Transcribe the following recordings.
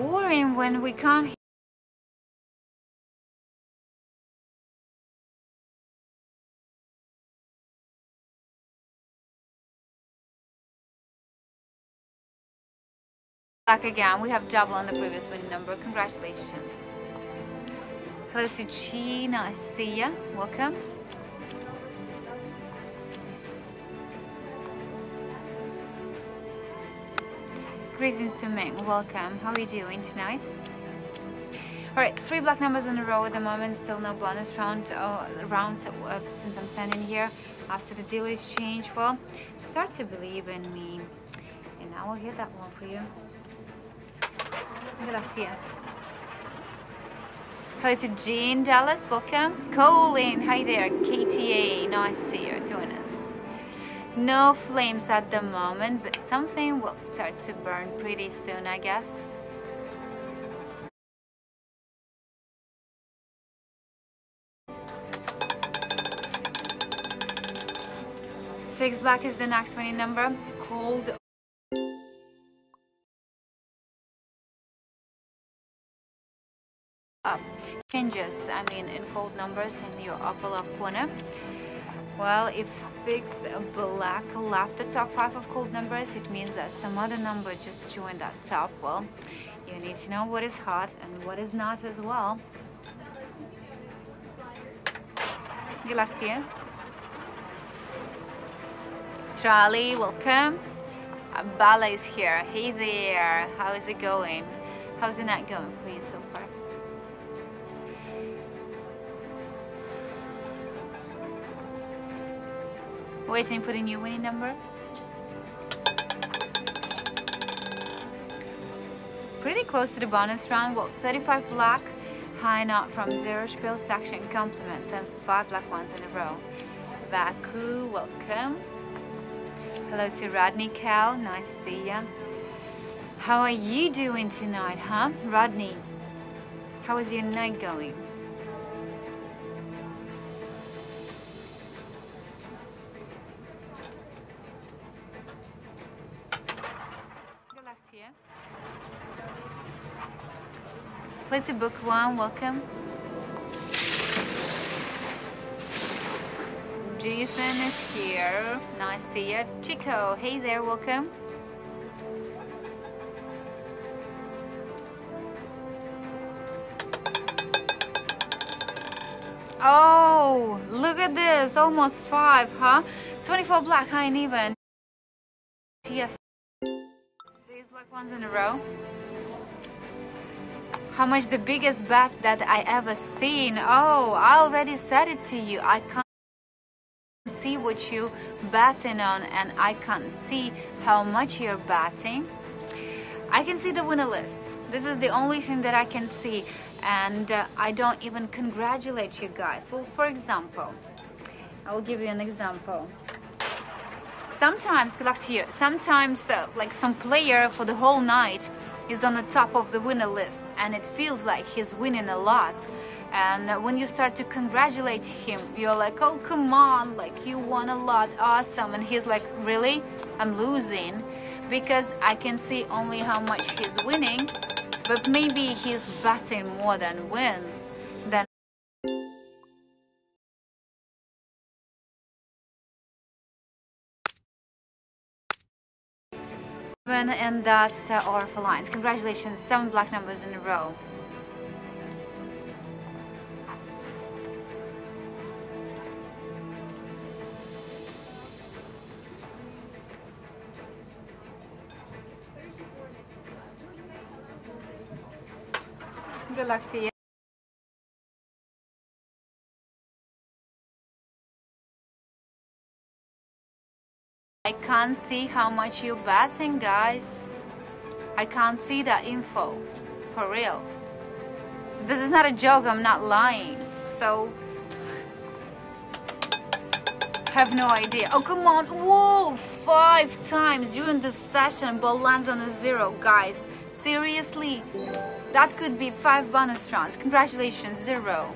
when we can't Back again, we have double on the previous win number. Congratulations. Hello, Suchi. Nice to see ya. Welcome. Greetings to Ming. Welcome. How are you doing tonight? Alright, three black numbers in a row at the moment. Still no bonus round uh, rounds uh, since I'm standing here after the deal exchange. Well, start to believe in me. And I will hit that one for you. Gracias. Hello to Jean Dallas, welcome. Colin, hi there. KTA, nice to see you join us. No flames at the moment, but something will start to burn pretty soon, I guess. Six black is the next winning number. Cold up changes I mean in cold numbers in your upper left corner well if six black left the top five of cold numbers it means that some other number just joined that top well you need to know what is hot and what is not as well Gracias. Charlie, welcome. Bala is here. Hey there. How is it going? How's the night going for you so Waiting for the new winning number. Pretty close to the bonus round. Well, 35 black, high knot from zero spiel section compliments and five black ones in a row. Baku, welcome. Hello to Rodney Cal, nice to see ya. How are you doing tonight, huh? Rodney, how is your night going? Let's book one, welcome. Jason is here. Nice to see you. Chico, hey there, welcome. Oh, look at this. Almost five, huh? 24 black, high and even. Black ones in a row. How much the biggest bet that I ever seen? Oh, I already said it to you. I can't see what you betting on and I can't see how much you're betting. I can see the winner list. This is the only thing that I can see and uh, I don't even congratulate you guys. Well, for example, I'll give you an example. Sometimes, you, sometimes uh, like some player for the whole night is on the top of the winner list and it feels like he's winning a lot. And when you start to congratulate him you're like oh come on like you won a lot awesome. And he's like really? I'm losing? Because i can see only how much he's winning but maybe he's betting more than win and that's the for Lines. Congratulations, seven black numbers in a row. Good luck to you. Can't see how much you're betting, guys. I can't see that info. For real. This is not a joke, I'm not lying. So, have no idea. Oh, come on. Whoa, five times during the session, ball lands on a zero, guys. Seriously? That could be five bonus rounds. Congratulations, zero.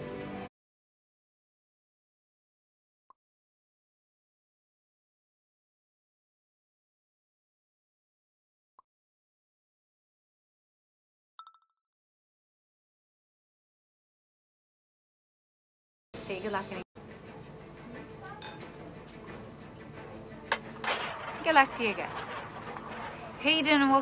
See. Good luck. Good luck to you guys. Hayden will